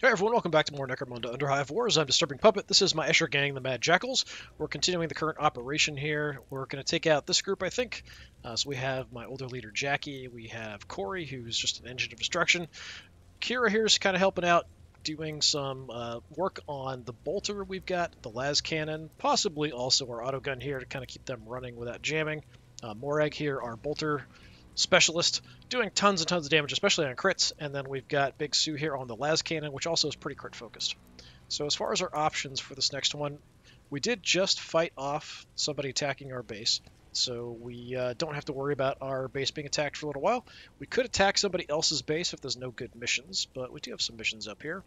Hey everyone, welcome back to more Necromunda Underhive Wars. I'm Disturbing Puppet. This is my Escher gang, the Mad Jackals. We're continuing the current operation here. We're going to take out this group, I think. Uh, so we have my older leader, Jackie. We have Corey, who's just an engine of destruction. Kira here's kind of helping out, doing some uh, work on the bolter we've got, the las cannon, possibly also our auto gun here to kind of keep them running without jamming. Uh, Morag here, our bolter specialist, doing tons and tons of damage, especially on crits. And then we've got Big Sue here on the las cannon, which also is pretty crit focused. So as far as our options for this next one, we did just fight off somebody attacking our base. So we uh, don't have to worry about our base being attacked for a little while. We could attack somebody else's base if there's no good missions, but we do have some missions up here.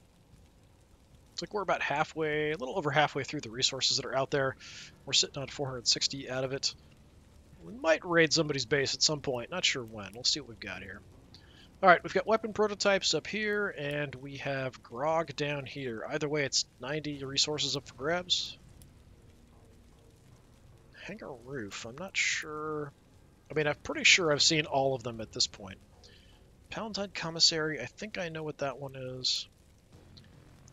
It's like we're about halfway, a little over halfway through the resources that are out there. We're sitting on 460 out of it. We might raid somebody's base at some point. Not sure when. We'll see what we've got here. All right, we've got weapon prototypes up here, and we have grog down here. Either way, it's 90 resources up for grabs. Hangar roof. I'm not sure. I mean, I'm pretty sure I've seen all of them at this point. Palatine Commissary. I think I know what that one is.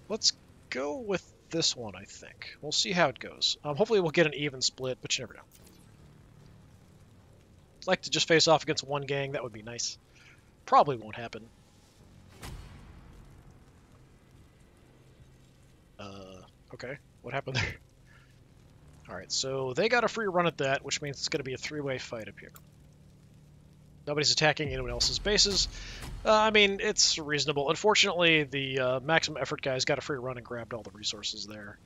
Let's go with this one, I think. We'll see how it goes. Um, hopefully we'll get an even split, but you never know like to just face off against one gang. That would be nice. Probably won't happen. Uh, okay. What happened there? Alright, so they got a free run at that, which means it's going to be a three-way fight up here. Nobody's attacking anyone else's bases. Uh, I mean, it's reasonable. Unfortunately, the uh, maximum effort guys got a free run and grabbed all the resources there.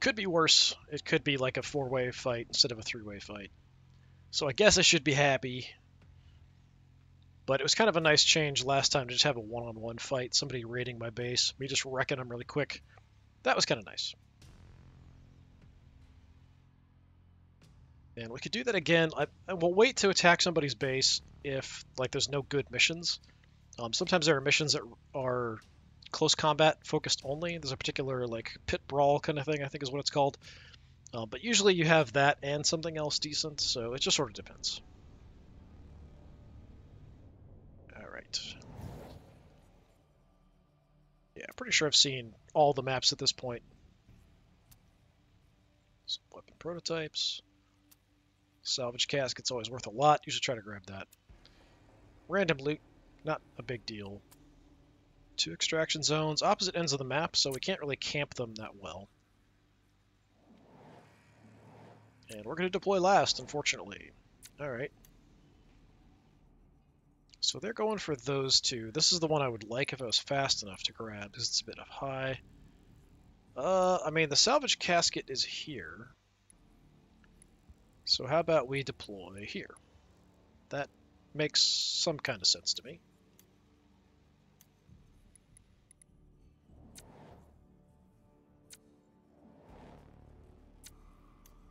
Could be worse. It could be like a four-way fight instead of a three-way fight. So I guess I should be happy. But it was kind of a nice change last time to just have a one-on-one -on -one fight. Somebody raiding my base, me just wrecking them really quick. That was kind of nice. And we could do that again. I, I will wait to attack somebody's base if like there's no good missions. Um, sometimes there are missions that are close combat focused only. There's a particular like pit brawl kind of thing, I think is what it's called. Uh, but usually you have that and something else decent, so it just sort of depends. Alright. Yeah, pretty sure I've seen all the maps at this point. Some weapon prototypes. Salvage casket's always worth a lot. You should try to grab that. Random loot, not a big deal. Two extraction zones, opposite ends of the map, so we can't really camp them that well. And we're going to deploy last, unfortunately. Alright. So they're going for those two. This is the one I would like if I was fast enough to grab, because it's a bit of high. Uh, I mean, the salvage casket is here. So how about we deploy here? That makes some kind of sense to me.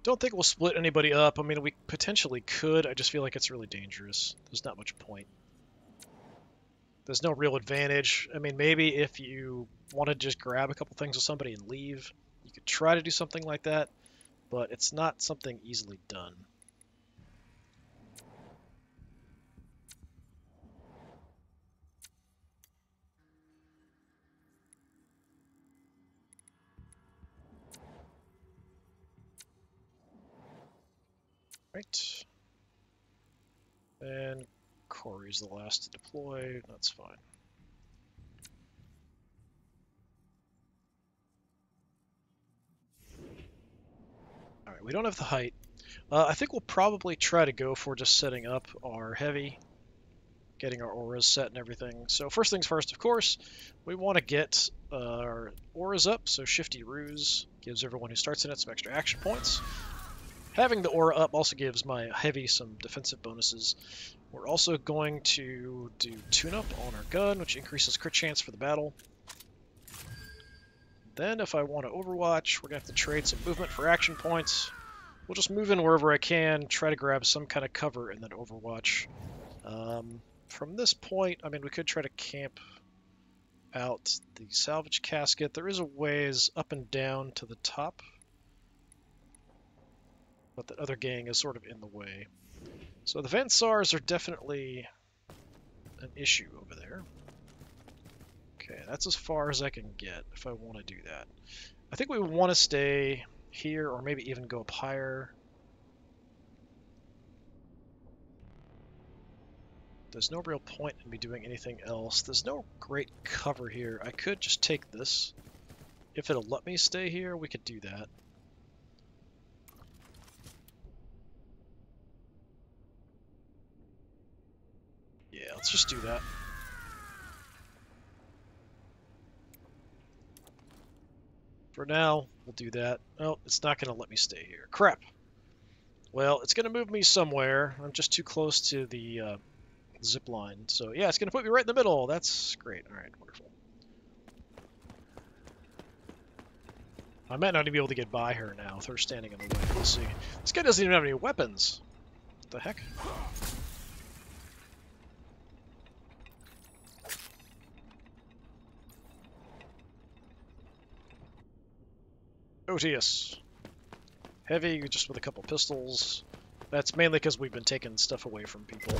Don't think we'll split anybody up. I mean, we potentially could. I just feel like it's really dangerous. There's not much point. There's no real advantage. I mean, maybe if you want to just grab a couple things with somebody and leave, you could try to do something like that, but it's not something easily done. Right. And Corey's the last to deploy. That's fine. Alright, we don't have the height. Uh, I think we'll probably try to go for just setting up our heavy, getting our auras set and everything. So first things first, of course, we want to get uh, our auras up. So Shifty Ruse gives everyone who starts in it some extra action points. Having the aura up also gives my heavy some defensive bonuses. We're also going to do tune-up on our gun, which increases crit chance for the battle. Then if I want to overwatch, we're going to have to trade some movement for action points. We'll just move in wherever I can, try to grab some kind of cover, and then overwatch. Um, from this point, I mean, we could try to camp out the salvage casket. There is a ways up and down to the top but the other gang is sort of in the way. So the Van Saars are definitely an issue over there. Okay, that's as far as I can get if I want to do that. I think we want to stay here or maybe even go up higher. There's no real point in me doing anything else. There's no great cover here. I could just take this. If it'll let me stay here, we could do that. Yeah, let's just do that. For now, we'll do that. Oh, it's not going to let me stay here. Crap. Well, it's going to move me somewhere. I'm just too close to the uh, zip line. So yeah, it's going to put me right in the middle. That's great. All right, wonderful. I might not even be able to get by her now with her standing in the way. We'll see. This guy doesn't even have any weapons. What the heck? Odious. Heavy, just with a couple pistols. That's mainly because we've been taking stuff away from people.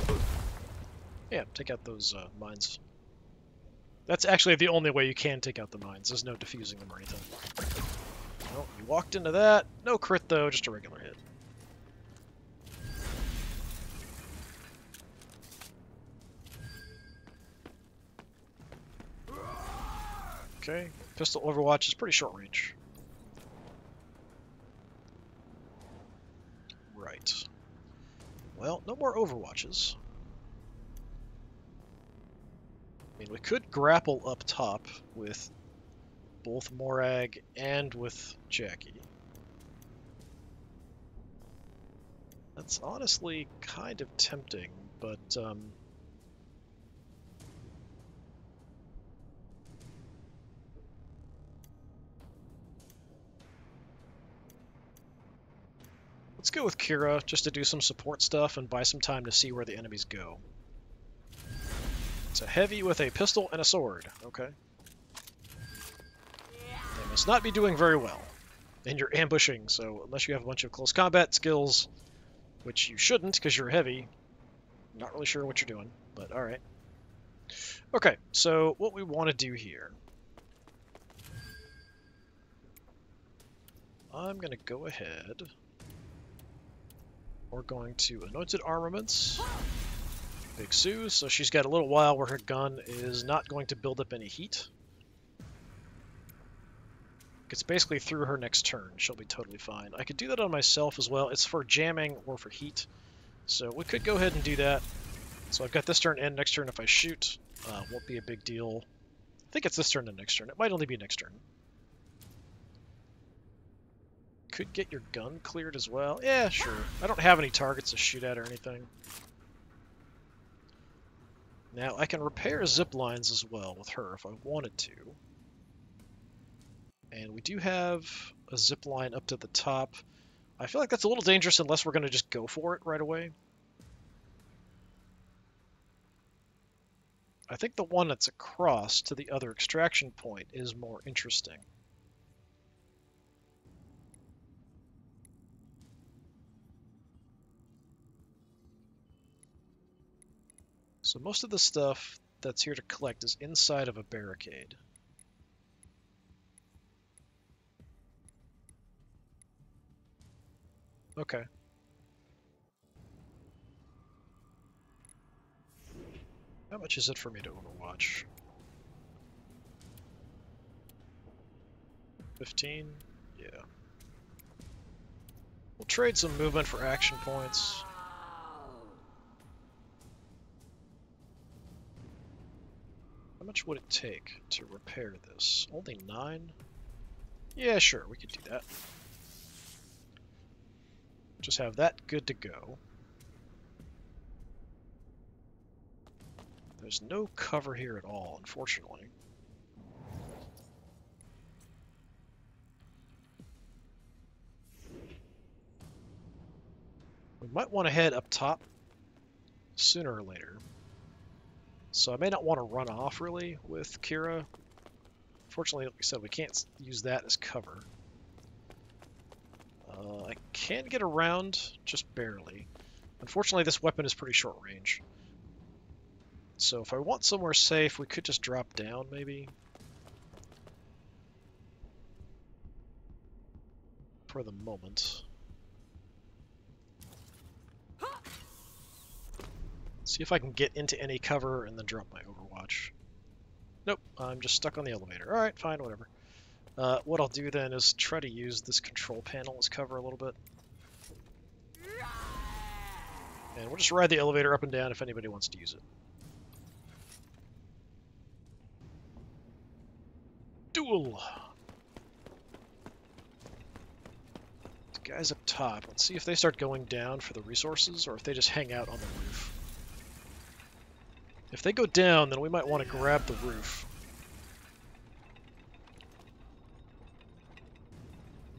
Yeah, take out those uh, mines. That's actually the only way you can take out the mines. There's no defusing them or anything. Well, you walked into that. No crit, though, just a regular hit. Okay, pistol overwatch is pretty short range. Right. Well, no more overwatches. I mean, we could grapple up top with both Morag and with Jackie. That's honestly kind of tempting, but um, Let's go with Kira, just to do some support stuff and buy some time to see where the enemies go. It's a heavy with a pistol and a sword. Okay. They must not be doing very well. And you're ambushing, so unless you have a bunch of close combat skills, which you shouldn't because you're heavy, not really sure what you're doing, but alright. Okay, so what we want to do here. I'm going to go ahead. We're going to Anointed Armaments. Big Sue, so she's got a little while where her gun is not going to build up any heat. It's basically through her next turn. She'll be totally fine. I could do that on myself as well. It's for jamming or for heat. So we could go ahead and do that. So I've got this turn and next turn if I shoot. Uh, won't be a big deal. I think it's this turn and next turn. It might only be next turn. Could get your gun cleared as well. Yeah, sure. I don't have any targets to shoot at or anything. Now, I can repair zip lines as well with her if I wanted to. And we do have a zip line up to the top. I feel like that's a little dangerous unless we're going to just go for it right away. I think the one that's across to the other extraction point is more interesting. So most of the stuff that's here to collect is inside of a barricade. Okay. How much is it for me to overwatch? 15? Yeah. We'll trade some movement for action points. How much would it take to repair this? Only nine? Yeah, sure, we could do that. Just have that good to go. There's no cover here at all, unfortunately. We might want to head up top sooner or later. So I may not want to run off, really, with Kira. Fortunately, like I said, we can't use that as cover. Uh, I can get around, just barely. Unfortunately, this weapon is pretty short range. so if I want somewhere safe, we could just drop down, maybe. For the moment. See if I can get into any cover and then drop my Overwatch. Nope, I'm just stuck on the elevator. Alright, fine, whatever. Uh, what I'll do then is try to use this control panel as cover a little bit. And we'll just ride the elevator up and down if anybody wants to use it. Duel! The guys up top, let's see if they start going down for the resources or if they just hang out on the roof. If they go down, then we might want to grab the roof.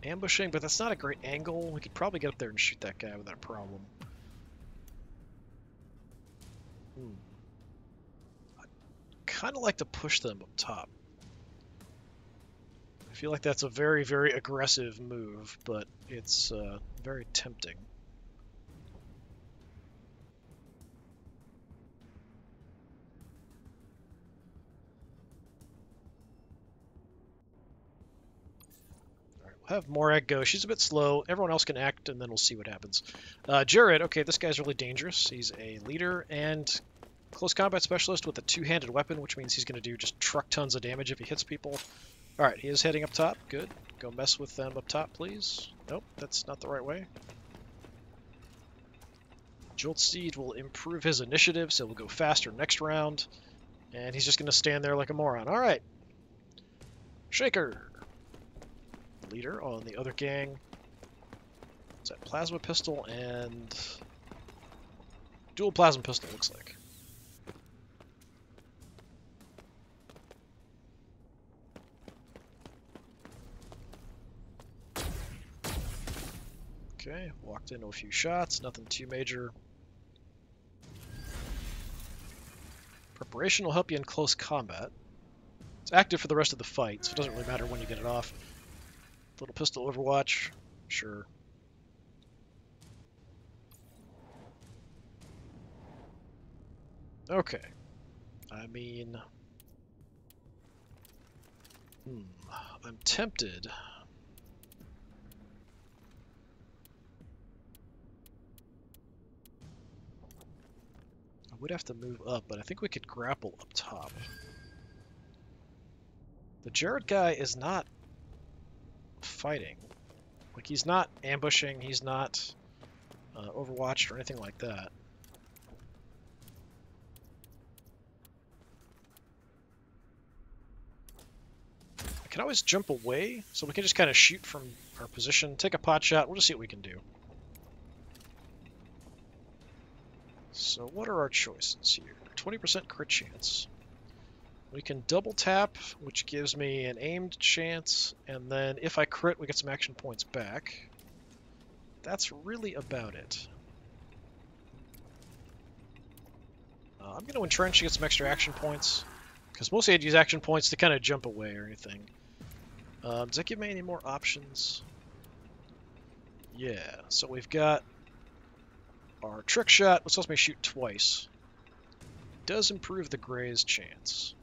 Ambushing, but that's not a great angle. We could probably get up there and shoot that guy without a problem. Hmm. I'd kind of like to push them up top. I feel like that's a very, very aggressive move, but it's uh, very tempting. Have Morag go. She's a bit slow. Everyone else can act, and then we'll see what happens. Uh, Jared, okay, this guy's really dangerous. He's a leader and close combat specialist with a two-handed weapon, which means he's going to do just truck tons of damage if he hits people. All right, he is heading up top. Good. Go mess with them up top, please. Nope, that's not the right way. Jolt Steed will improve his initiative, so we'll go faster next round. And he's just going to stand there like a moron. All right. Shaker leader on the other gang. Is that plasma pistol and dual plasma pistol looks like. Okay, walked into a few shots, nothing too major. Preparation will help you in close combat. It's active for the rest of the fight, so it doesn't really matter when you get it off. Little pistol overwatch, sure. Okay. I mean... Hmm. I'm tempted. I would have to move up, but I think we could grapple up top. The Jared guy is not fighting. Like, he's not ambushing, he's not uh, overwatched or anything like that. I can always jump away, so we can just kind of shoot from our position, take a pot shot, we'll just see what we can do. So what are our choices here? 20% crit chance. We can double tap, which gives me an aimed chance, and then if I crit, we get some action points back. That's really about it. Uh, I'm going to entrench to get some extra action points, because mostly I'd use action points to kind of jump away or anything. Um, does that give me any more options? Yeah, so we've got our trick shot, which lets me shoot twice. Does improve the graze chance.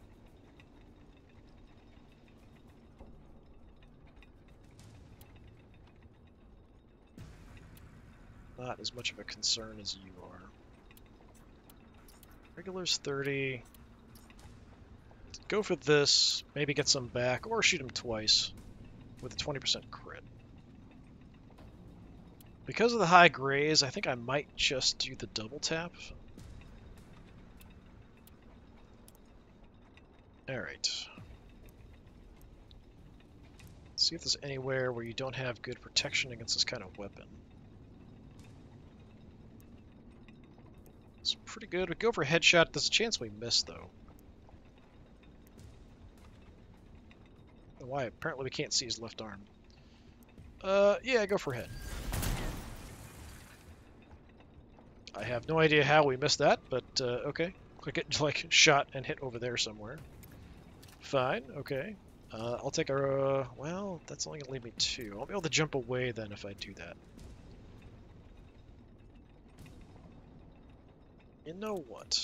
Not as much of a concern as you are. Regular's 30. Go for this, maybe get some back, or shoot him twice with a 20% crit. Because of the high graze, I think I might just do the double tap. Alright. See if there's anywhere where you don't have good protection against this kind of weapon. It's pretty good. We go for a headshot. There's a chance we miss, though. Why? Apparently we can't see his left arm. Uh, yeah, go for head. I have no idea how we missed that, but uh, okay. Click it, like, shot and hit over there somewhere. Fine, okay. Uh, I'll take a, uh, well, that's only gonna leave me two. I'll be able to jump away then if I do that. You know what?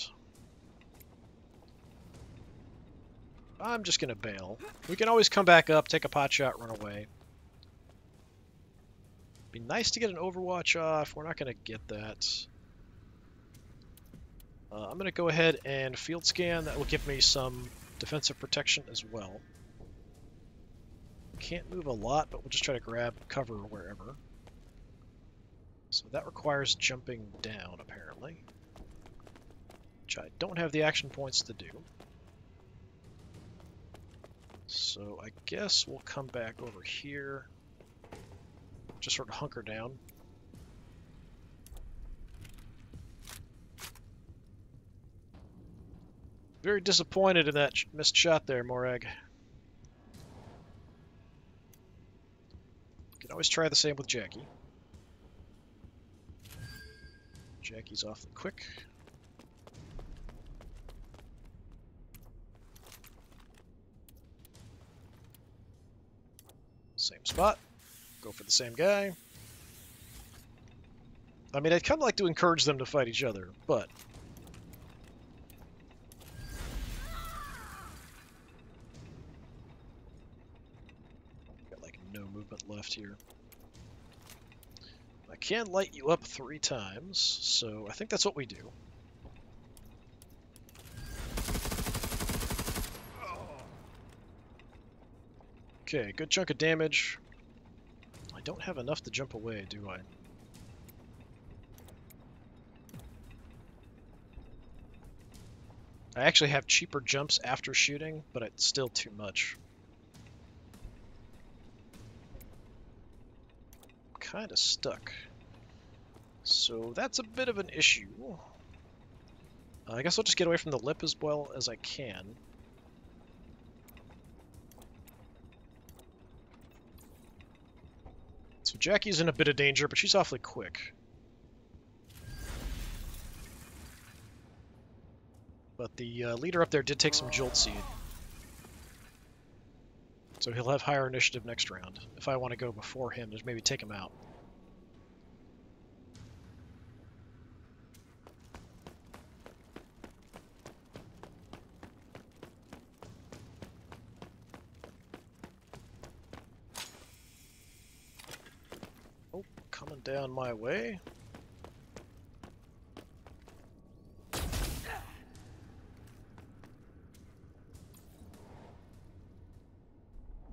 I'm just going to bail. We can always come back up, take a pot shot, run away. Be nice to get an Overwatch off. We're not going to get that. Uh, I'm going to go ahead and field scan. That will give me some defensive protection as well. Can't move a lot, but we'll just try to grab cover wherever. So that requires jumping down, apparently. Which I don't have the action points to do. So I guess we'll come back over here. Just sort of hunker down. Very disappointed in that missed shot there, Morag. Can always try the same with Jackie. Jackie's awfully quick. Same spot. Go for the same guy. I mean, I'd kind of like to encourage them to fight each other, but... Got, like, no movement left here. I can light you up three times, so I think that's what we do. Okay, good chunk of damage. I don't have enough to jump away, do I? I actually have cheaper jumps after shooting, but it's still too much. kind of stuck. So that's a bit of an issue. I guess I'll just get away from the lip as well as I can. Jackie's in a bit of danger, but she's awfully quick. But the uh, leader up there did take some Jolt Seed. So he'll have higher initiative next round. If I want to go before him, just maybe take him out. Oh, coming down my way.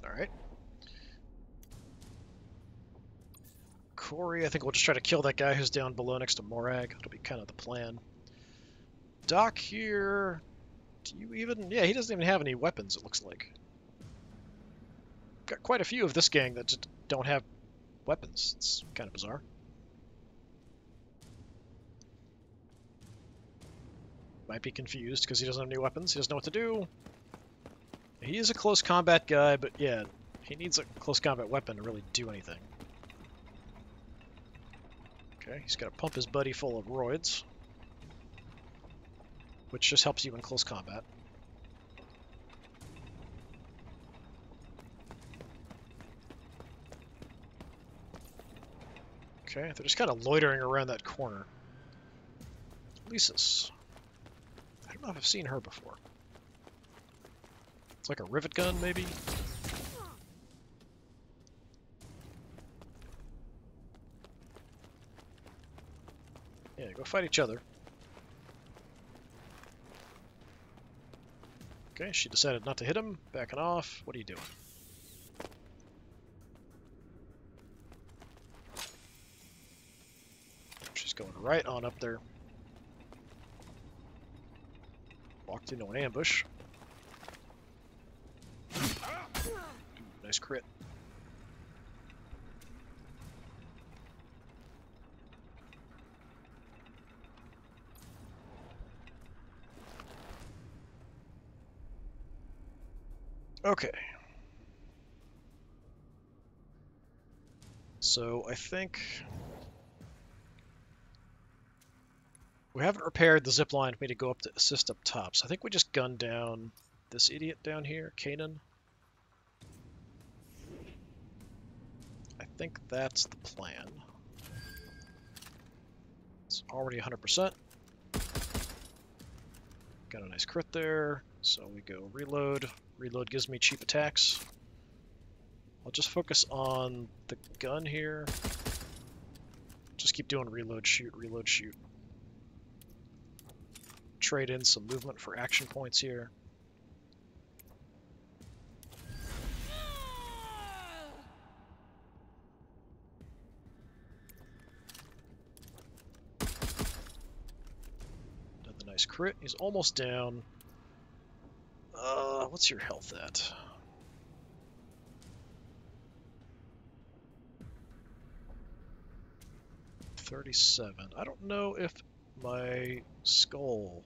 Alright. Corey. I think we'll just try to kill that guy who's down below next to Morag. That'll be kind of the plan. Doc here. Do you even... Yeah, he doesn't even have any weapons, it looks like. Got quite a few of this gang that don't have weapons. It's kind of bizarre. Might be confused because he doesn't have any weapons. He doesn't know what to do. He is a close combat guy, but yeah, he needs a close combat weapon to really do anything. Okay, he's got to pump his buddy full of roids. Which just helps you in close combat. Okay, they're just kind of loitering around that corner. Lisa's. I don't know if I've seen her before. It's like a rivet gun, maybe? Yeah, go fight each other. Okay, she decided not to hit him. Backing off. What are you doing? Right on up there. Walked into an ambush. Ooh, nice crit. Okay. So I think we haven't repaired the zip line for me to go up to assist up top. So I think we just gun down this idiot down here, Kanan. I think that's the plan. It's already 100%. Got a nice crit there. So we go reload. Reload gives me cheap attacks. I'll just focus on the gun here. Just keep doing reload, shoot, reload, shoot. Trade in some movement for action points here. Another nice crit. He's almost down. Uh, what's your health at? Thirty-seven. I don't know if my skull...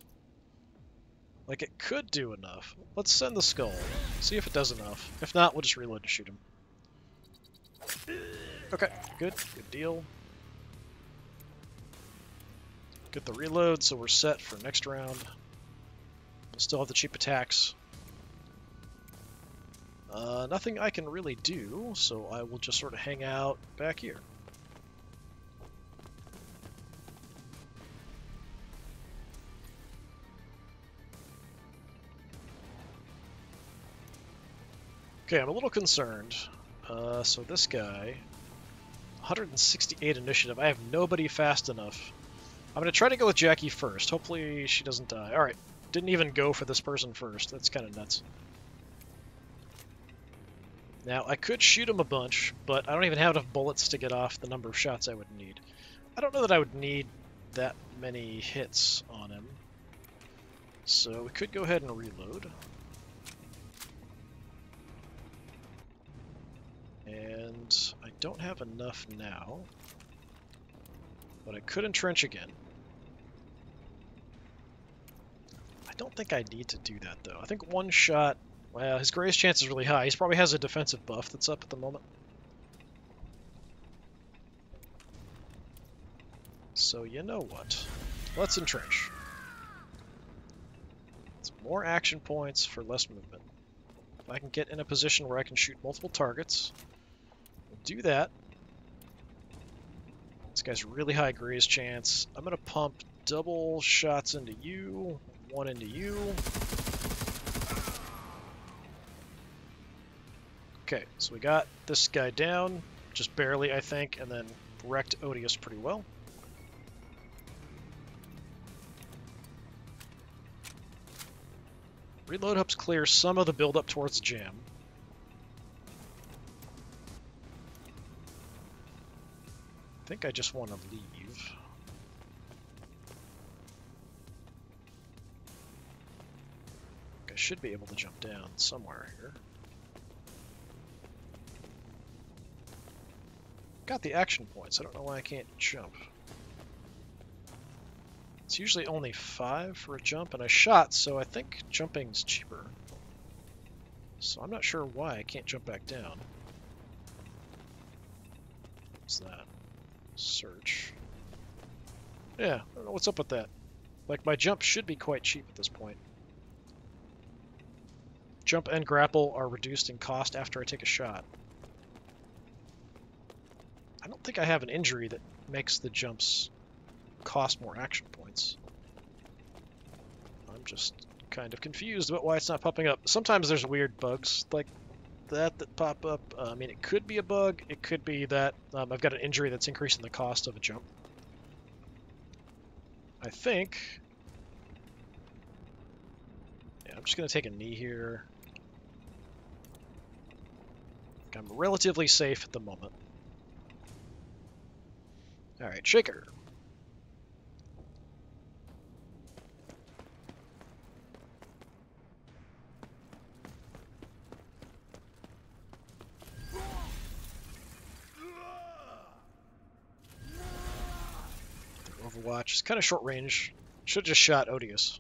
Like, it could do enough. Let's send the skull. See if it does enough. If not, we'll just reload to shoot him. Okay, good. Good deal. Get the reload, so we're set for next round. We'll still have the cheap attacks. Uh, nothing I can really do, so I will just sort of hang out back here. Okay, I'm a little concerned. Uh, so this guy, 168 initiative. I have nobody fast enough. I'm going to try to go with Jackie first. Hopefully she doesn't die. Alright, didn't even go for this person first. That's kind of nuts. Now, I could shoot him a bunch, but I don't even have enough bullets to get off the number of shots I would need. I don't know that I would need that many hits on him. So we could go ahead and reload. And I don't have enough now. But I could entrench again. I don't think I need to do that, though. I think one shot... Well, his greatest chance is really high. He probably has a defensive buff that's up at the moment. So you know what? Let's entrench. It's more action points for less movement. If I can get in a position where I can shoot multiple targets, do that. This guy's really high graze chance. I'm going to pump double shots into you, one into you. Okay, so we got this guy down, just barely, I think, and then wrecked Odious pretty well. Reload helps clear some of the buildup towards jam. Think I just want to leave. I should be able to jump down somewhere here. Got the action points. I don't know why I can't jump. It's usually only five for a jump, and I shot, so I think jumping's cheaper. So I'm not sure why I can't jump back down. Search. Yeah, I don't know what's up with that. Like, my jump should be quite cheap at this point. Jump and grapple are reduced in cost after I take a shot. I don't think I have an injury that makes the jumps cost more action points. I'm just kind of confused about why it's not popping up. Sometimes there's weird bugs like that that pop up. Uh, I mean, it could be a bug. It could be that um, I've got an injury that's increasing the cost of a jump. I think... Yeah, I'm just going to take a knee here. I'm relatively safe at the moment. Alright, Shaker. Overwatch. It's kind of short range. Should have just shot Odious.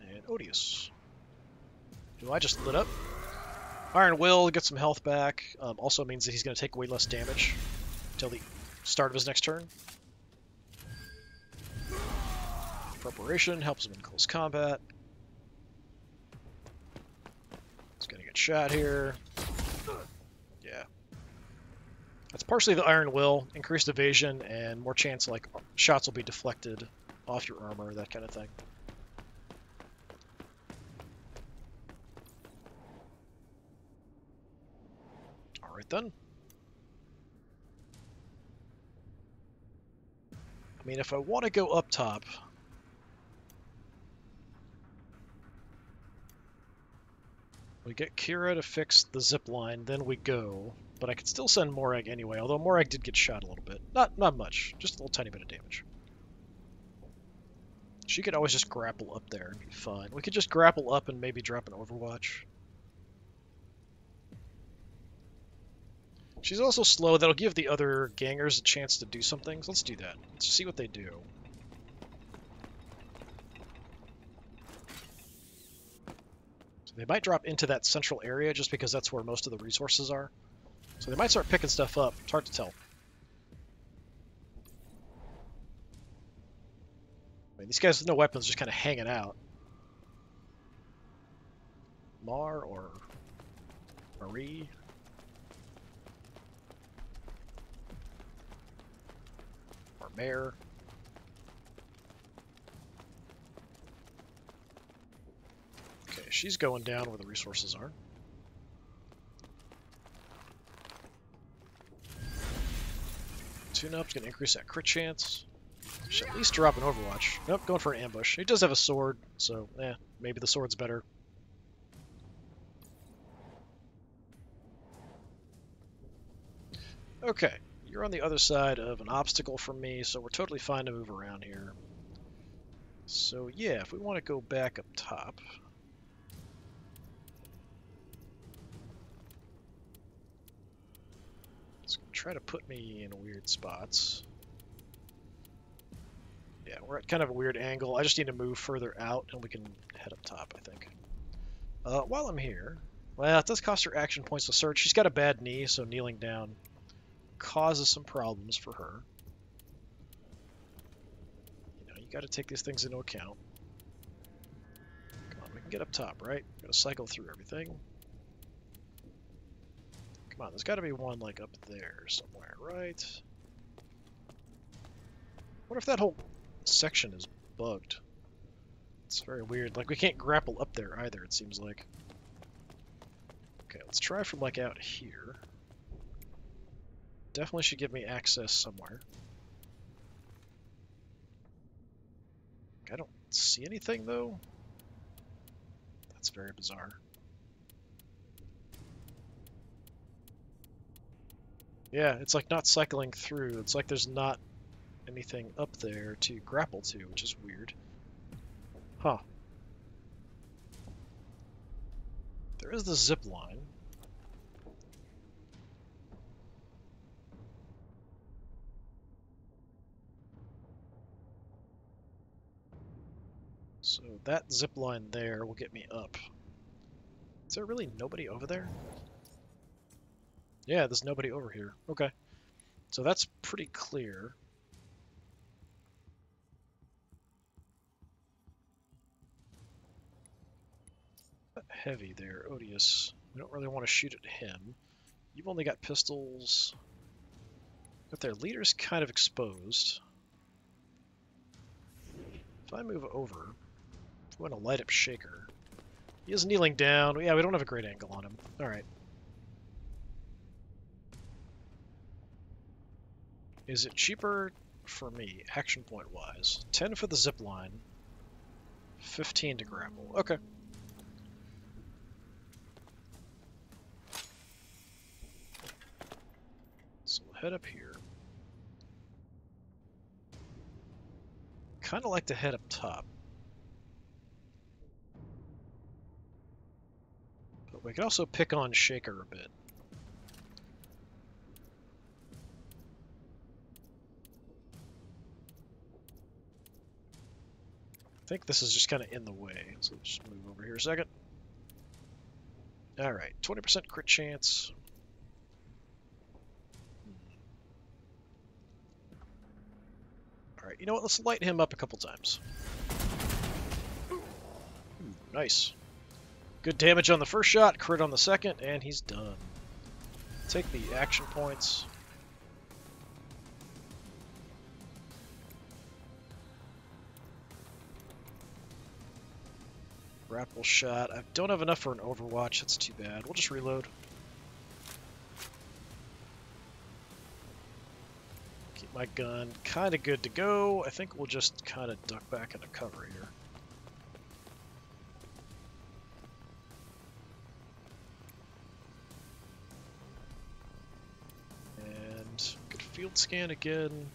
And Odious. Do I just lit up? Iron Will get some health back. Um, also means that he's going to take way less damage until the start of his next turn. Preparation helps him in close combat. He's going to get shot here. That's partially the Iron Will, increased evasion, and more chance like shots will be deflected off your armor, that kind of thing. Alright then. I mean, if I want to go up top, we get Kira to fix the zip line, then we go. But I could still send Morag anyway, although Morag did get shot a little bit. Not not much, just a little tiny bit of damage. She could always just grapple up there and be fine. We could just grapple up and maybe drop an Overwatch. She's also slow. That'll give the other gangers a chance to do something. So let's do that. Let's see what they do. So they might drop into that central area just because that's where most of the resources are. So they might start picking stuff up. It's hard to tell. I mean, these guys with no weapons just kind of hanging out. Mar or Marie? Or Mare? Okay, she's going down where the resources are. Tune-up's gonna increase that crit chance. Should at least drop an Overwatch. Nope, going for an ambush. He does have a sword, so eh, maybe the sword's better. Okay, you're on the other side of an obstacle from me, so we're totally fine to move around here. So yeah, if we want to go back up top, try to put me in weird spots. Yeah, we're at kind of a weird angle. I just need to move further out and we can head up top, I think. Uh, while I'm here, well, it does cost her action points to search. She's got a bad knee, so kneeling down causes some problems for her. You know, you got to take these things into account. Come on, we can get up top, right? We're going to cycle through everything. Come on, there's got to be one, like, up there somewhere, right? What if that whole section is bugged? It's very weird. Like, we can't grapple up there either, it seems like. Okay, let's try from, like, out here. Definitely should give me access somewhere. I don't see anything, though. That's very bizarre. Yeah, it's like not cycling through. It's like there's not anything up there to grapple to, which is weird. Huh. There is the zip line. So that zip line there will get me up. Is there really nobody over there? Yeah, there's nobody over here. Okay. So that's pretty clear. Heavy there, Odious. We don't really want to shoot at him. You've only got pistols. But their leader's kind of exposed. If I move over, we want to light up Shaker. He is kneeling down. Yeah, we don't have a great angle on him. Alright. Is it cheaper for me, action point wise? 10 for the zip line, 15 to grapple. Okay. So we'll head up here. Kind of like to head up top. But we could also pick on Shaker a bit. Think this is just kind of in the way. So let's just move over here a second. All right, 20% crit chance. All right, you know what? Let's light him up a couple times. Ooh, nice. Good damage on the first shot, crit on the second, and he's done. Take the action points. Grapple shot. I don't have enough for an Overwatch. That's too bad. We'll just reload. Keep my gun kind of good to go. I think we'll just kind of duck back into cover here. And good field scan again.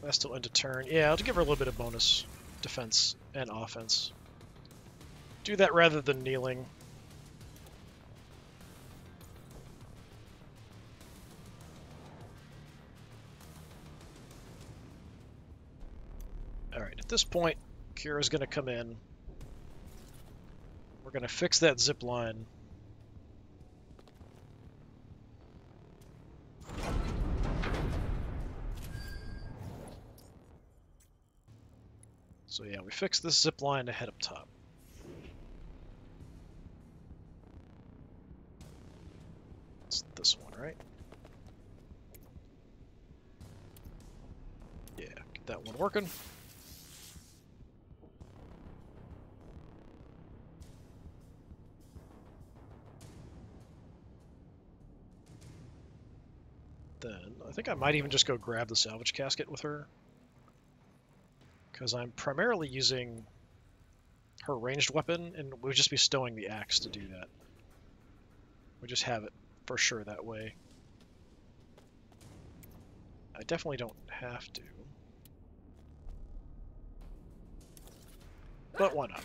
That's still end of turn. Yeah, I'll give her a little bit of bonus defense and offense. Do that rather than kneeling. Alright, at this point, Kira's going to come in. We're going to fix that zip line. So yeah, we fixed this zip line to head up top. It's this one, right? Yeah, get that one working. Then, I think I might even just go grab the salvage casket with her because I'm primarily using her ranged weapon, and we'll just be stowing the axe to do that. We just have it for sure that way. I definitely don't have to. But why not?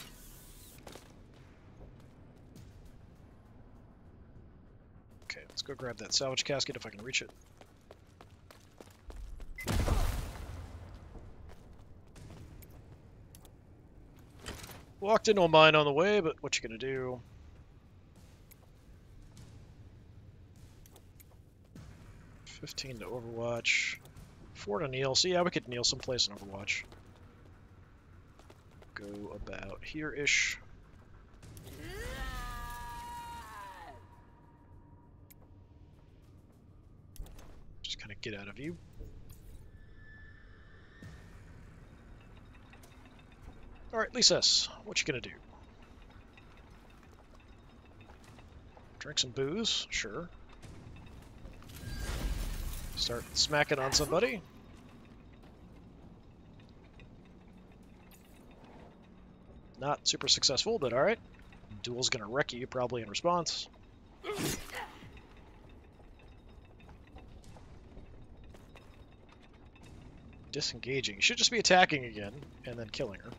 Okay, let's go grab that salvage casket if I can reach it. Walked into a mine on the way, but what you gonna do? Fifteen to Overwatch. Four to kneel. So yeah, we could kneel someplace in Overwatch. Go about here-ish. Just kind of get out of view. Alright, Lisas, what you gonna do? Drink some booze? Sure. Start smacking on somebody? Not super successful, but alright. Duel's gonna wreck you, probably in response. Disengaging. You should just be attacking again, and then killing her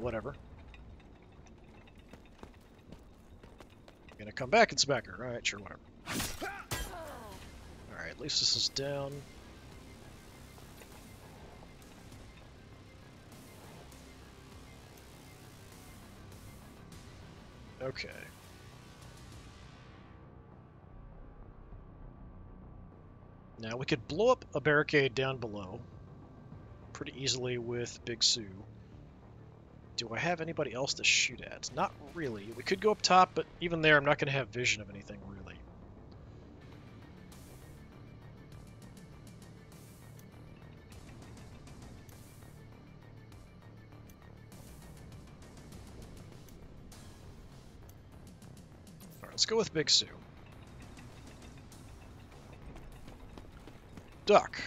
but whatever. Gonna come back and smack her. Alright, sure, whatever. Alright, at least this is down. Okay. Now we could blow up a barricade down below pretty easily with Big Sue. Do I have anybody else to shoot at? Not really. We could go up top, but even there I'm not going to have vision of anything, really. Alright, let's go with Big Sue. Duck.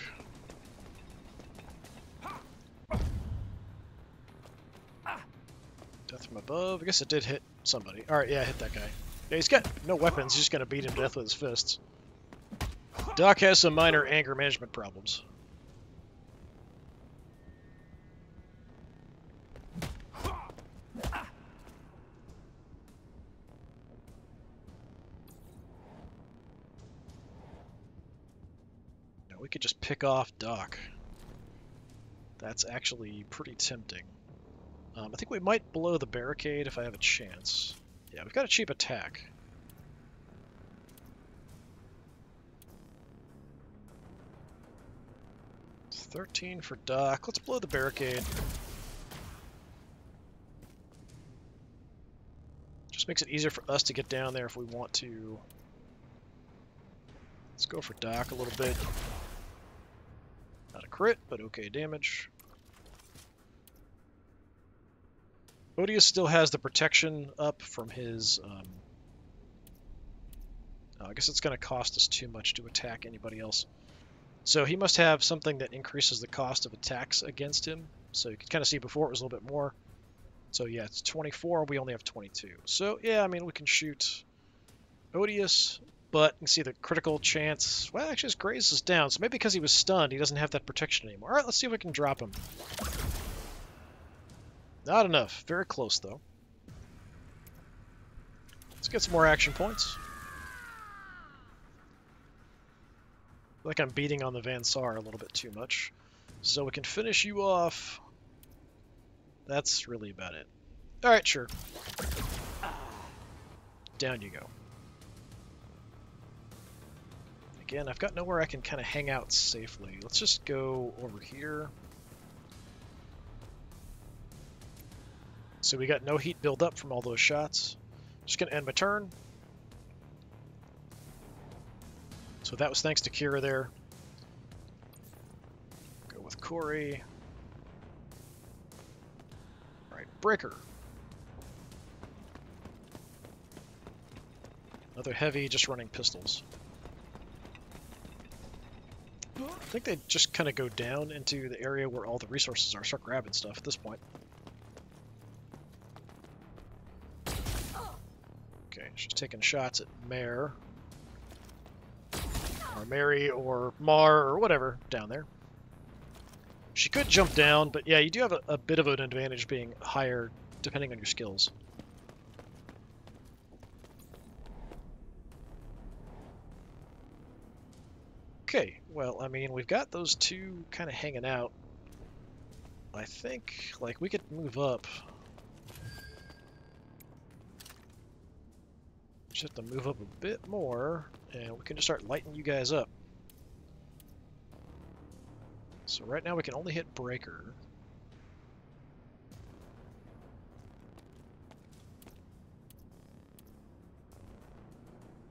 From above. I guess it did hit somebody. Alright, yeah, I hit that guy. Yeah, he's got no weapons. He's just going to beat him to death with his fists. Doc has some minor anger management problems. we could just pick off Doc. That's actually pretty tempting. Um, I think we might blow the barricade if I have a chance. Yeah, we've got a cheap attack. Thirteen for Doc. Let's blow the barricade. Just makes it easier for us to get down there if we want to. Let's go for Doc a little bit. Not a crit, but okay damage. Odious still has the protection up from his. Um, oh, I guess it's going to cost us too much to attack anybody else. So he must have something that increases the cost of attacks against him. So you can kind of see before it was a little bit more. So yeah, it's 24. We only have 22. So yeah, I mean, we can shoot Odious, but you can see the critical chance. Well, actually, his graze is down. So maybe because he was stunned, he doesn't have that protection anymore. All right, let's see if we can drop him. Not enough. Very close, though. Let's get some more action points. like I'm beating on the Van Saar a little bit too much. So we can finish you off. That's really about it. Alright, sure. Down you go. Again, I've got nowhere I can kind of hang out safely. Let's just go over here. So we got no heat build up from all those shots. Just gonna end my turn. So that was thanks to Kira there. Go with Corey. Alright, Breaker. Another heavy, just running pistols. I think they just kind of go down into the area where all the resources are, start grabbing stuff at this point. She's taking shots at Mare or Mary or Mar or whatever down there. She could jump down, but yeah, you do have a, a bit of an advantage being higher depending on your skills. Okay, well, I mean, we've got those two kind of hanging out. I think, like, we could move up. Just have to move up a bit more, and we can just start lighting you guys up. So right now we can only hit breaker.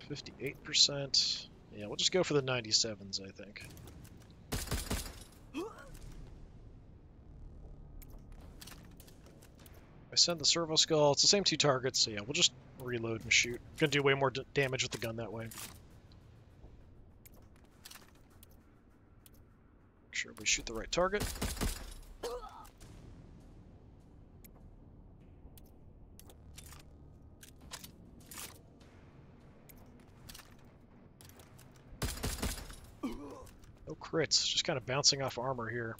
Fifty-eight percent. Yeah, we'll just go for the 97s, I think. I send the servo skull. It's the same two targets, so yeah, we'll just reload and shoot. Gonna do way more damage with the gun that way. Make sure we shoot the right target. No crits, just kind of bouncing off armor here.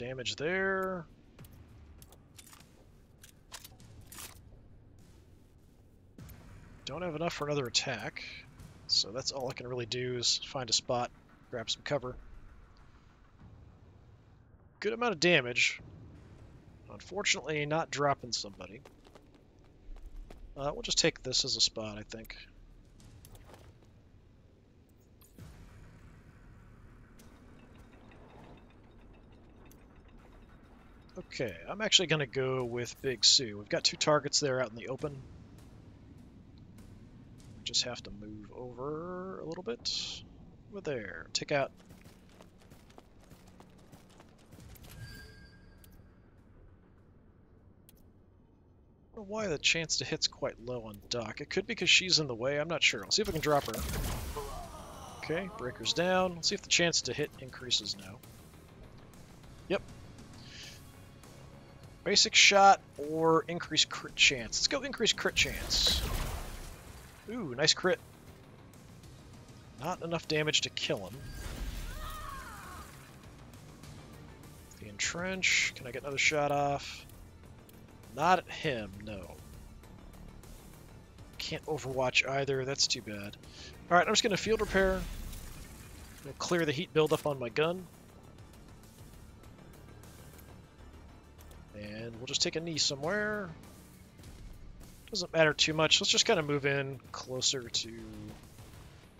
Damage there. Don't have enough for another attack, so that's all I can really do is find a spot, grab some cover. Good amount of damage. Unfortunately, not dropping somebody. Uh, we'll just take this as a spot, I think. Okay, I'm actually going to go with Big Sue. We've got two targets there out in the open. We just have to move over a little bit. Over there. Take out... why the chance to hit's quite low on Doc. It could be because she's in the way. I'm not sure. I'll see if I can drop her. Okay, breaker's down. Let's see if the chance to hit increases now. Basic shot or increase crit chance. Let's go increase crit chance. Ooh, nice crit. Not enough damage to kill him. The entrench. Can I get another shot off? Not at him, no. Can't overwatch either. That's too bad. Alright, I'm just going to field repair. clear the heat buildup on my gun. And we'll just take a knee somewhere. Doesn't matter too much. Let's just kind of move in closer to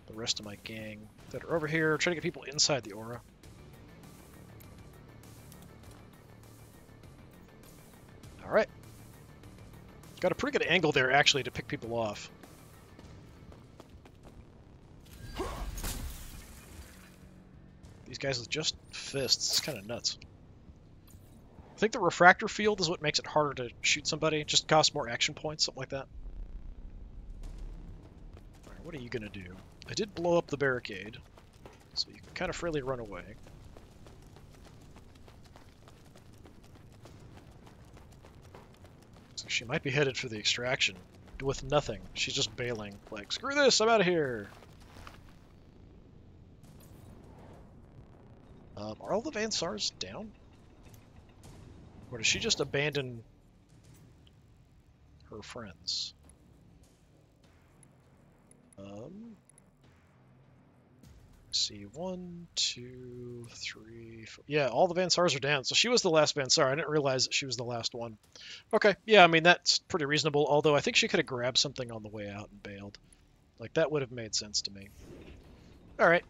the rest of my gang that are over here. Try to get people inside the aura. Alright. Got a pretty good angle there, actually, to pick people off. These guys with just fists. It's kind of nuts. I think the refractor field is what makes it harder to shoot somebody. It just costs more action points, something like that. Alright, what are you going to do? I did blow up the barricade, so you can kind of freely run away. So she might be headed for the extraction with nothing. She's just bailing. Like, screw this, I'm out of here. Um, are all the Van Saars down? Or does she just abandon her friends? Um, see, one, two, three, four. Yeah, all the Van Saars are down. So she was the last Van Saar. I didn't realize that she was the last one. Okay, yeah, I mean, that's pretty reasonable. Although I think she could have grabbed something on the way out and bailed. Like, that would have made sense to me. Alright.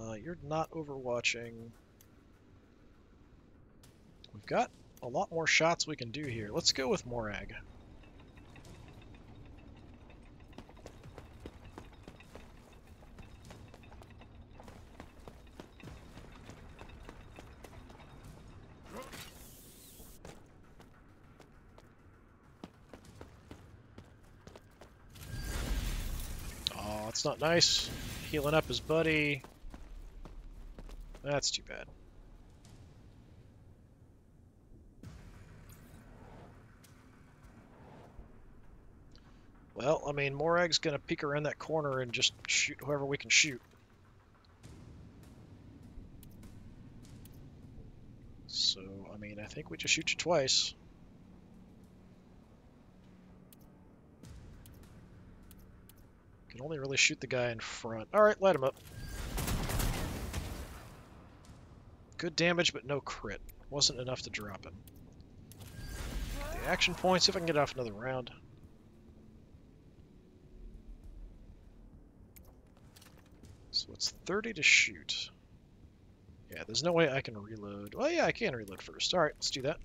Uh, you're not overwatching. We've got a lot more shots we can do here. Let's go with Morag. Oh, it's not nice. Healing up his buddy. That's too bad. Well, I mean, Morag's gonna peek around that corner and just shoot whoever we can shoot. So, I mean, I think we just shoot you twice. Can only really shoot the guy in front. Alright, light him up. Good damage, but no crit. Wasn't enough to drop him. The action points, if I can get off another round. So it's 30 to shoot. Yeah, there's no way I can reload. Well, yeah, I can reload first. Alright, let's do that.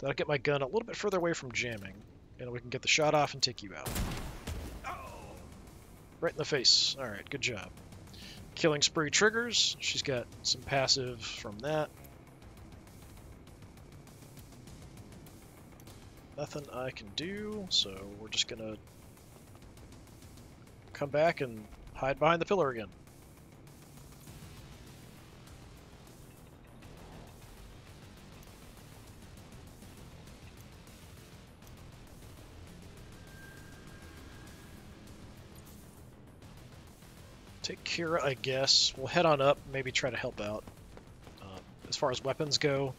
That'll get my gun a little bit further away from jamming, and we can get the shot off and take you out. Right in the face. Alright, good job. Killing spree triggers. She's got some passive from that. Nothing I can do, so we're just gonna come back and hide behind the pillar again. Take Kira, I guess. We'll head on up, maybe try to help out. Um, as far as weapons go,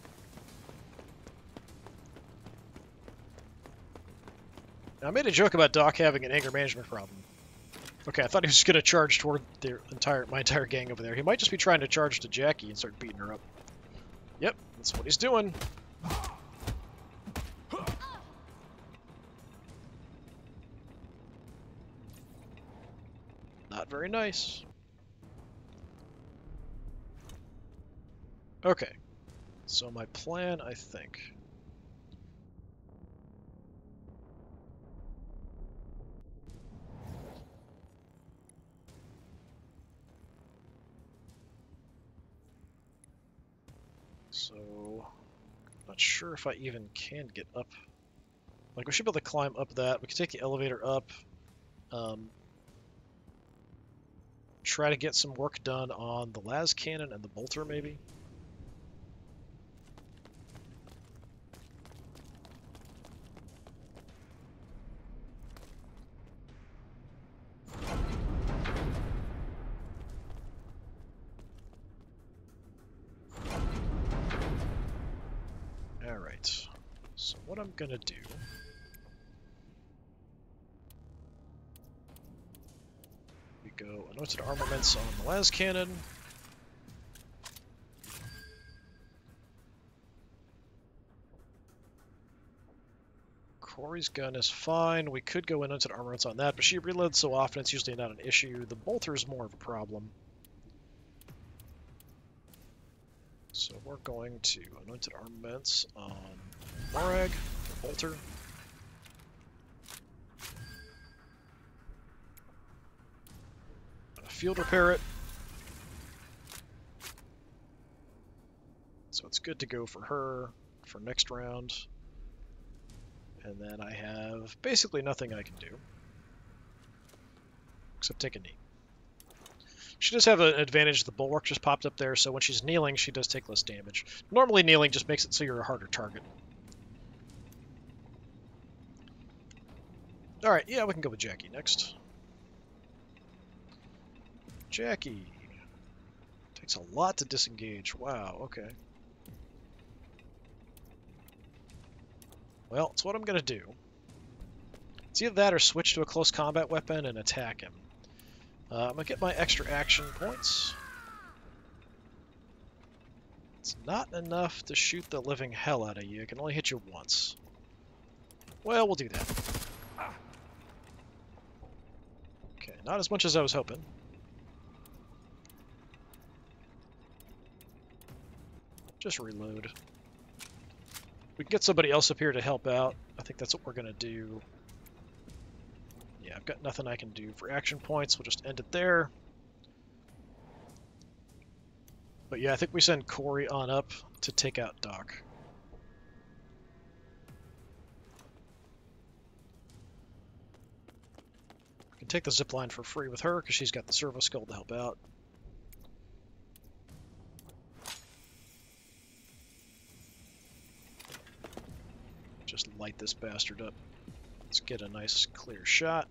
Now, I made a joke about Doc having an anger management problem. Okay, I thought he was going to charge toward the entire my entire gang over there. He might just be trying to charge to Jackie and start beating her up. Yep, that's what he's doing. Very nice. Okay, so my plan, I think... So, not sure if I even can get up. Like, we should be able to climb up that. We can take the elevator up. Um, try to get some work done on the las cannon and the bolter, maybe. Alright, so what I'm gonna do we anointed armaments on the las cannon. Corey's gun is fine. We could go in anointed armaments on that, but she reloads so often it's usually not an issue. The bolter's more of a problem. So we're going to anointed armaments on Morag, bolter. Field repair it. So it's good to go for her for next round. And then I have basically nothing I can do. Except take a knee. She does have an advantage. The bulwark just popped up there, so when she's kneeling, she does take less damage. Normally, kneeling just makes it so you're a harder target. Alright, yeah, we can go with Jackie next. Jackie. Takes a lot to disengage. Wow, okay. Well, it's what I'm going to do. It's either that or switch to a close combat weapon and attack him. Uh, I'm going to get my extra action points. It's not enough to shoot the living hell out of you. It can only hit you once. Well, we'll do that. Okay, not as much as I was hoping. Just reload. We can get somebody else up here to help out. I think that's what we're going to do. Yeah, I've got nothing I can do for action points. We'll just end it there. But yeah, I think we send Corey on up to take out Doc. We can take the zip line for free with her because she's got the servo skull to help out. Just light this bastard up. Let's get a nice clear shot.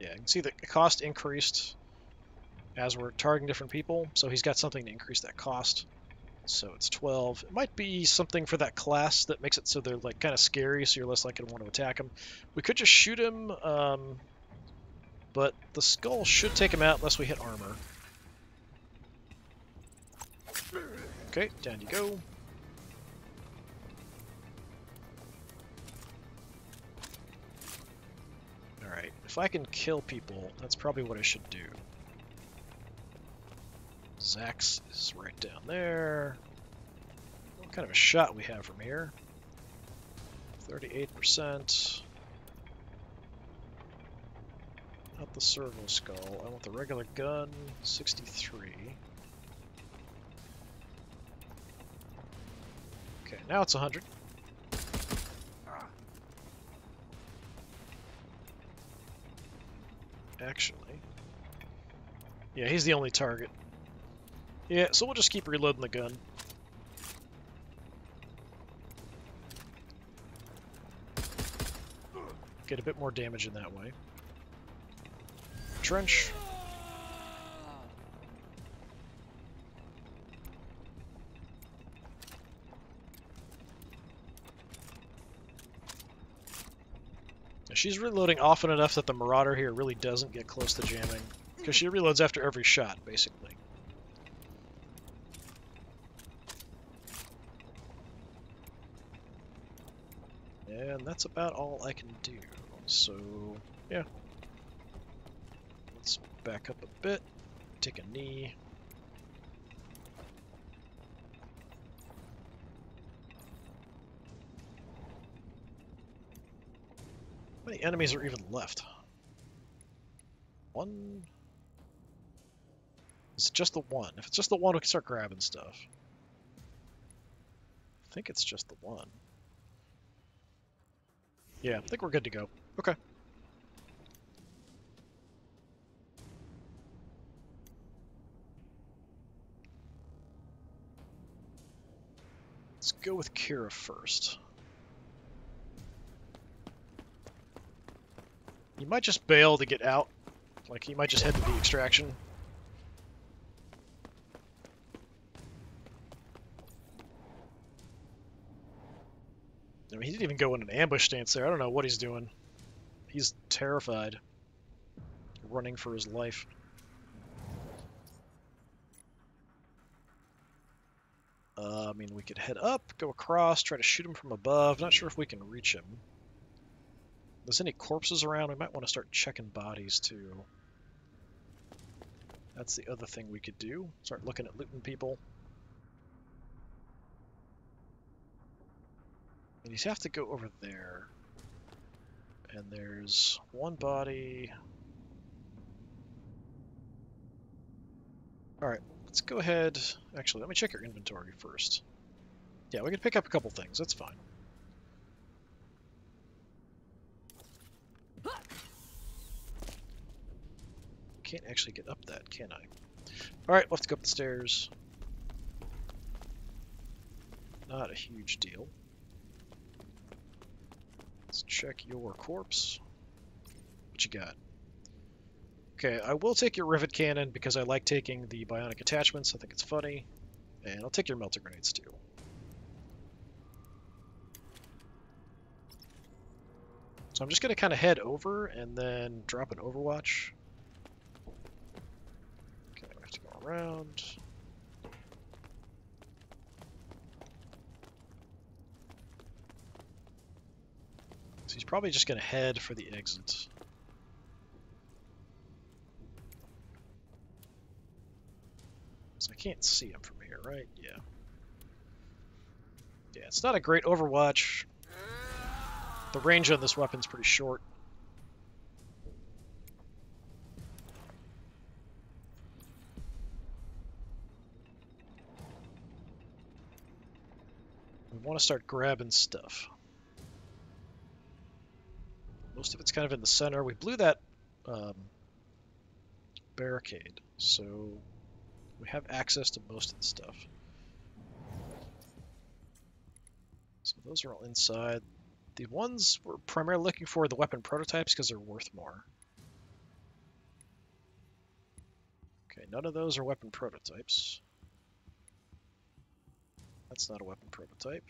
Yeah, you can see the cost increased as we're targeting different people, so he's got something to increase that cost. So it's 12. It might be something for that class that makes it so they're like kind of scary, so you're less likely to want to attack them. We could just shoot him, um, but the skull should take him out unless we hit armor. Okay, down you go. Alright, if I can kill people, that's probably what I should do. Zax is right down there. What kind of a shot we have from here? 38%. Not the servo skull. I want the regular gun, 63. Okay, now it's 100. Actually. Yeah, he's the only target. Yeah, so we'll just keep reloading the gun. Get a bit more damage in that way. Trench. She's reloading often enough that the Marauder here really doesn't get close to jamming. Because she reloads after every shot, basically. And that's about all I can do. So, yeah. Back up a bit, take a knee. How many enemies are even left? One? Is it just the one? If it's just the one, we can start grabbing stuff. I think it's just the one. Yeah, I think we're good to go. Okay. Go with Kira first. You might just bail to get out. Like, he might just head to the extraction. I mean, he didn't even go in an ambush stance there. I don't know what he's doing. He's terrified. Running for his life. Uh, I mean, we could head up, go across, try to shoot him from above. Not sure if we can reach him. there's any corpses around, we might want to start checking bodies, too. That's the other thing we could do. Start looking at looting people. And you have to go over there. And there's one body. Alright, let's go ahead. Actually, let me check your inventory first. Yeah, we can pick up a couple things. That's fine. Can't actually get up that, can I? Alright, have to go up the stairs. Not a huge deal. Let's check your corpse. What you got? Okay, I will take your rivet cannon because I like taking the bionic attachments. I think it's funny. And I'll take your melter grenades too. So I'm just going to kind of head over and then drop an overwatch. Okay, have to go around. So he's probably just going to head for the exit. So I can't see him from here, right? Yeah. Yeah, it's not a great Overwatch. The range on this weapon's pretty short. We want to start grabbing stuff. Most of it's kind of in the center. We blew that um, barricade, so we have access to most of the stuff. So those are all inside. The ones we're primarily looking for are the weapon prototypes because they're worth more. Okay, none of those are weapon prototypes. That's not a weapon prototype.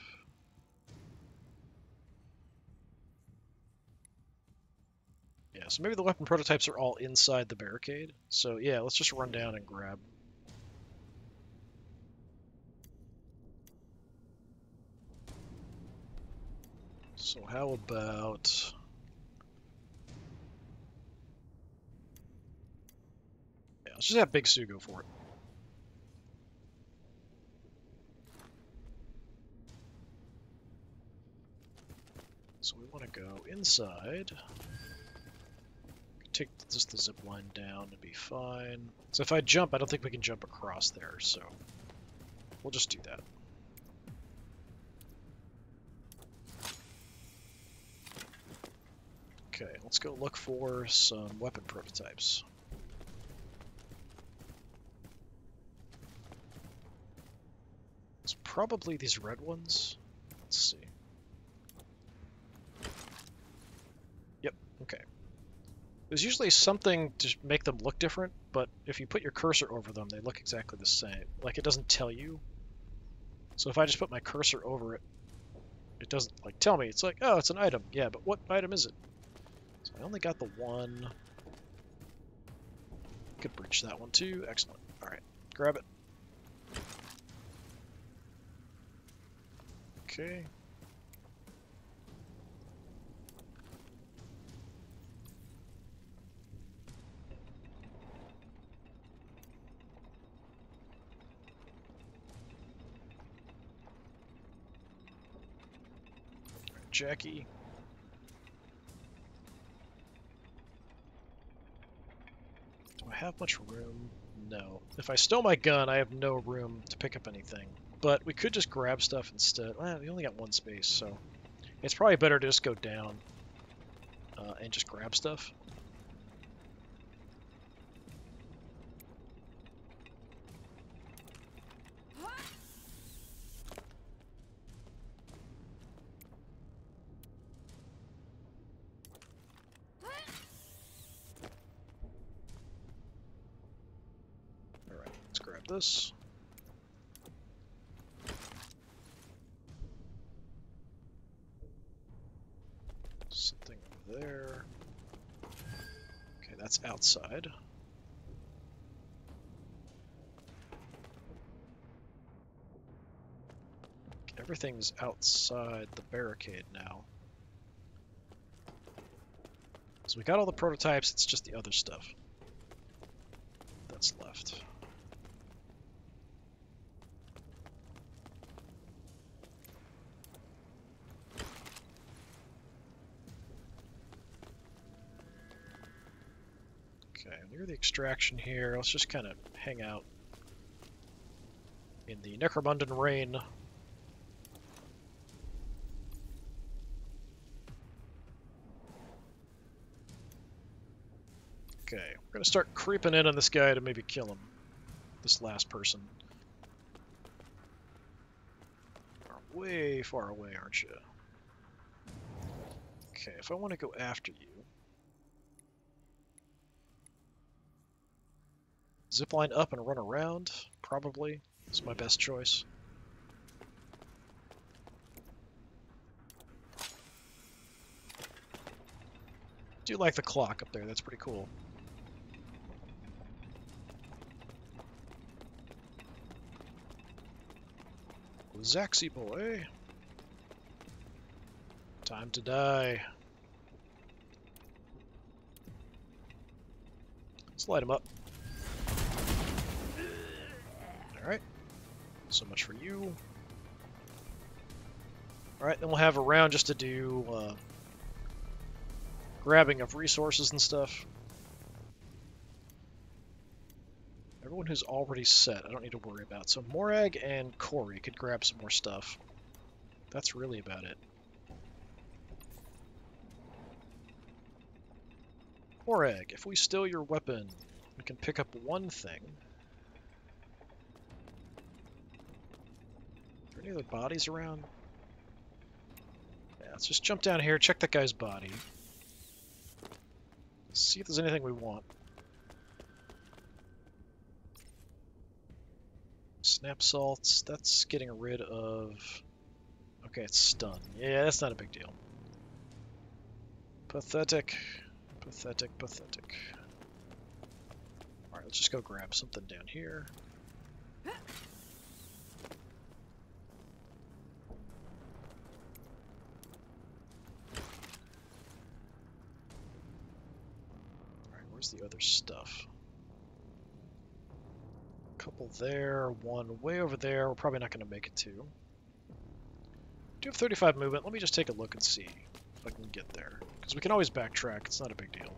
Yeah, so maybe the weapon prototypes are all inside the barricade. So yeah, let's just run down and grab. So how about... Yeah, let's just have Big Sue go for it. So we want to go inside take just the zip line down and be fine. So if I jump, I don't think we can jump across there, so we'll just do that. Okay, let's go look for some weapon prototypes. It's probably these red ones. Let's see. Yep, okay. There's usually something to make them look different, but if you put your cursor over them, they look exactly the same. Like, it doesn't tell you. So if I just put my cursor over it, it doesn't, like, tell me. It's like, oh, it's an item. Yeah, but what item is it? So I only got the one. Could breach that one too. Excellent. Alright, grab it. Okay. Jackie. Have much room? No. If I stow my gun, I have no room to pick up anything. But we could just grab stuff instead. Well, we only got one space, so it's probably better to just go down uh, and just grab stuff. Alright, let's grab this. Something over there. Okay, that's outside. Everything's outside the barricade now. So we got all the prototypes, it's just the other stuff that's left. Okay, near the extraction here, let's just kind of hang out in the Necromundan rain. Okay, we're gonna start creeping in on this guy to maybe kill him. This last person. You're way far away, aren't you? Okay, if I want to go after you... Zipline up and run around, probably. Is my best choice. do like the clock up there, that's pretty cool. Zaxi boy. Time to die. Let's light him up. So much for you. Alright, then we'll have a round just to do uh, grabbing of resources and stuff. Everyone who's already set, I don't need to worry about. So Morag and Corey could grab some more stuff. That's really about it. Morag, if we steal your weapon, we can pick up one thing. Are there any other bodies around? Yeah, let's just jump down here, check that guy's body. See if there's anything we want. Snap salts, that's getting rid of... Okay, it's stun. Yeah, that's not a big deal. Pathetic. Pathetic, pathetic. Alright, let's just go grab something down here. Alright, where's the other stuff? A couple there, one way over there. We're probably not going to make it to. Do have 35 movement. Let me just take a look and see if I can get there. Because we can always backtrack. It's not a big deal.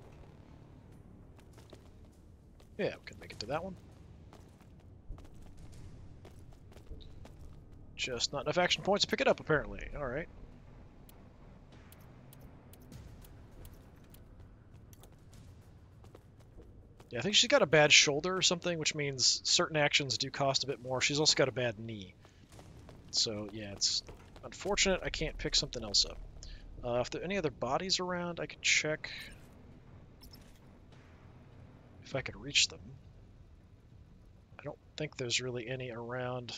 Yeah, we can make it to that one. Just not enough action points to pick it up, apparently. Alright. Yeah, I think she's got a bad shoulder or something, which means certain actions do cost a bit more. She's also got a bad knee. So, yeah, it's unfortunate I can't pick something else up. Uh, if there are any other bodies around, I could check if I could reach them. I don't think there's really any around.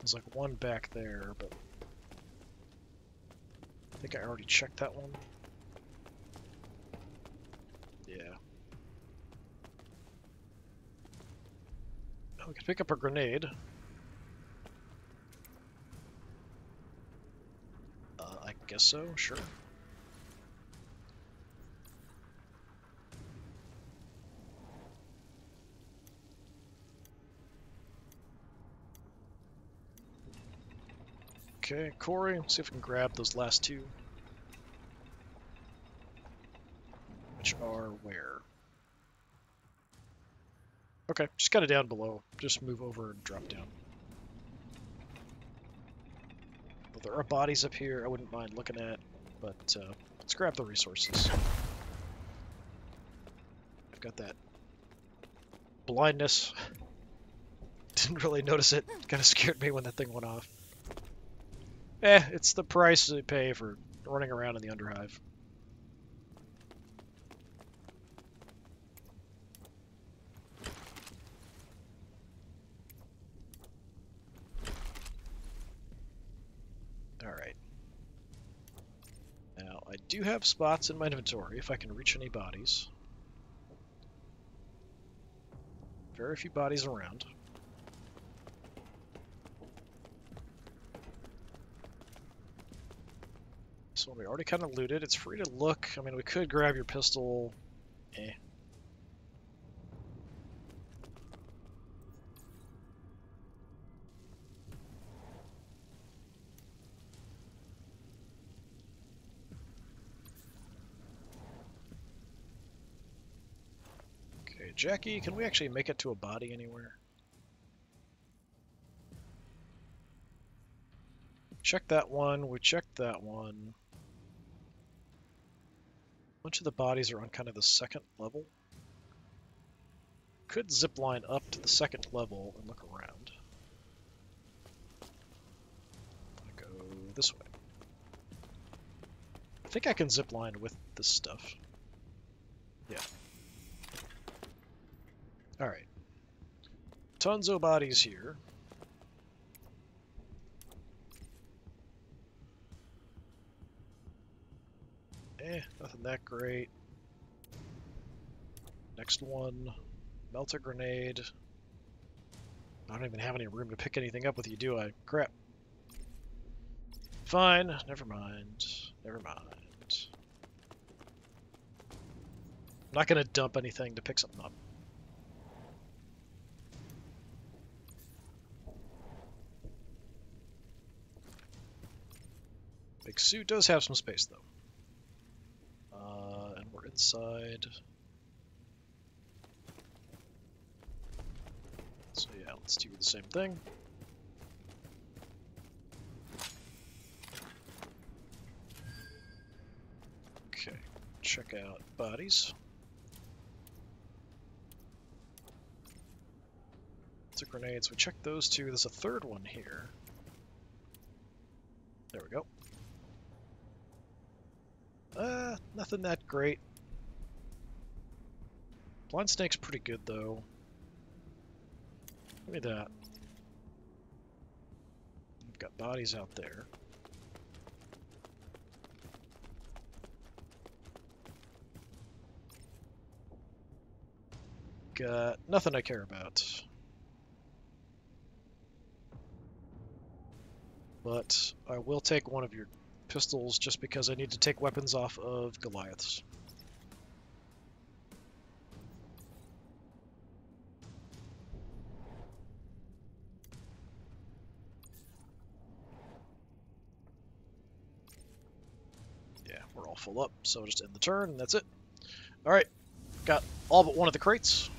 There's like one back there, but I think I already checked that one. Yeah. We can pick up a grenade. Uh, I guess so, sure. Okay, Corey, let's see if we can grab those last two. Which are where? Okay, just kind of down below. Just move over and drop down. But there are bodies up here I wouldn't mind looking at, but uh, let's grab the resources. I've got that blindness. Didn't really notice it. Kind of scared me when that thing went off. Eh, it's the price they pay for running around in the Underhive. Do have spots in my inventory if I can reach any bodies. Very few bodies around. So we already kind of looted. It's free to look. I mean, we could grab your pistol. Eh. Jackie, can we actually make it to a body anywhere? Check that one, we checked that one. A bunch of the bodies are on kind of the second level. Could zip line up to the second level and look around. Go this way. I think I can zip line with this stuff. Yeah. Alright. Tons of bodies here. Eh, nothing that great. Next one. Melta grenade. I don't even have any room to pick anything up with you, do I? Crap. Fine, never mind. Never mind. I'm not going to dump anything to pick something up. Suit does have some space, though. Uh, and we're inside. So yeah, let's do the same thing. Okay, check out bodies. To grenades, we checked those two. There's a third one here. There we go. Uh, nothing that great. Blind Snake's pretty good, though. Look at that. We've got bodies out there. Got nothing I care about. But I will take one of your pistols just because I need to take weapons off of Goliaths. Yeah, we're all full up, so just end the turn, and that's it. Alright, got all but one of the crates.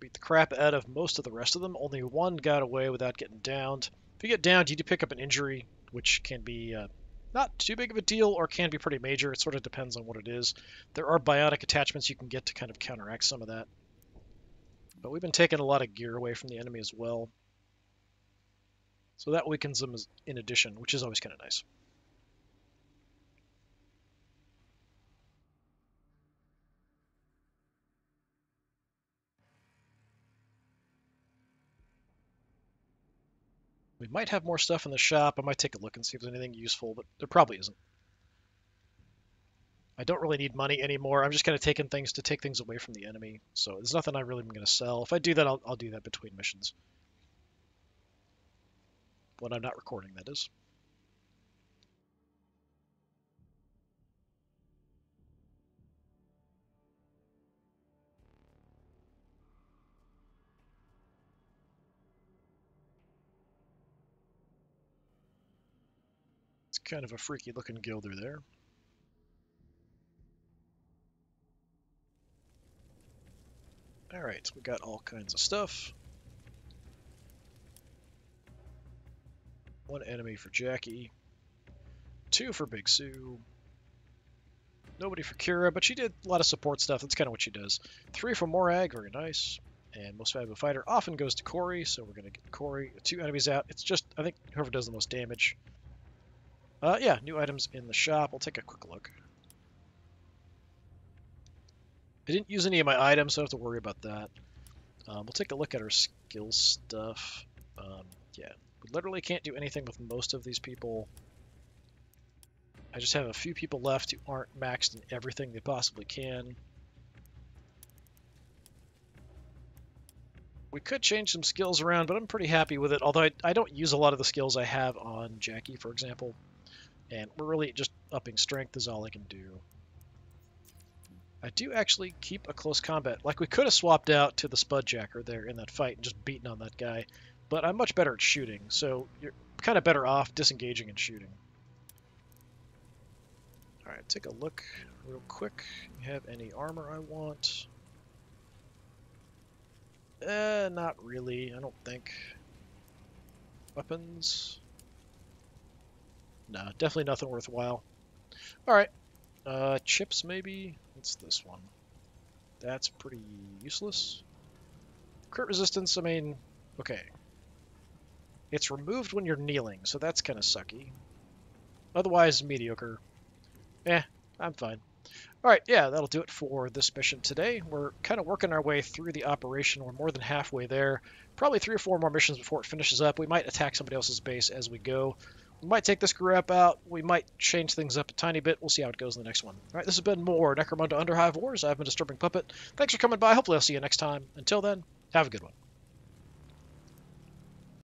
Beat the crap out of most of the rest of them. Only one got away without getting downed. If you get downed, you do pick up an injury, which can be uh, not too big of a deal or can be pretty major. It sort of depends on what it is. There are bionic attachments you can get to kind of counteract some of that. But we've been taking a lot of gear away from the enemy as well. So that weakens them in addition, which is always kind of nice. We might have more stuff in the shop. I might take a look and see if there's anything useful, but there probably isn't. I don't really need money anymore. I'm just kind of taking things to take things away from the enemy. So there's nothing I really am going to sell. If I do that, I'll, I'll do that between missions. When I'm not recording, that is. Kind of a freaky looking gilder there. Alright, we got all kinds of stuff. One enemy for Jackie. Two for Big Sue. Nobody for Kira, but she did a lot of support stuff. That's kind of what she does. Three for Morag, very nice. And most valuable fighter often goes to Corey, so we're going to get Corey. Two enemies out. It's just, I think, whoever does the most damage. Uh, yeah, new items in the shop. I'll take a quick look. I didn't use any of my items, so I don't have to worry about that. Um, we'll take a look at our skill stuff. Um, yeah, we literally can't do anything with most of these people. I just have a few people left who aren't maxed in everything they possibly can. We could change some skills around, but I'm pretty happy with it, although I, I don't use a lot of the skills I have on Jackie, for example. And we're really just upping strength is all I can do. I do actually keep a close combat. Like, we could have swapped out to the Spudjacker there in that fight and just beaten on that guy. But I'm much better at shooting, so you're kind of better off disengaging and shooting. Alright, take a look real quick. You have any armor I want? Eh, not really, I don't think. Weapons? No, definitely nothing worthwhile. Alright, uh, chips maybe? What's this one? That's pretty useless. Crit resistance, I mean, okay. It's removed when you're kneeling, so that's kind of sucky. Otherwise, mediocre. Eh, I'm fine. Alright, yeah, that'll do it for this mission today. We're kind of working our way through the operation. We're more than halfway there. Probably three or four more missions before it finishes up. We might attack somebody else's base as we go. We might take this group out. We might change things up a tiny bit. We'll see how it goes in the next one. All right, this has been more Necromunda Underhive Wars. I've been Disturbing Puppet. Thanks for coming by. Hopefully I'll see you next time. Until then, have a good one.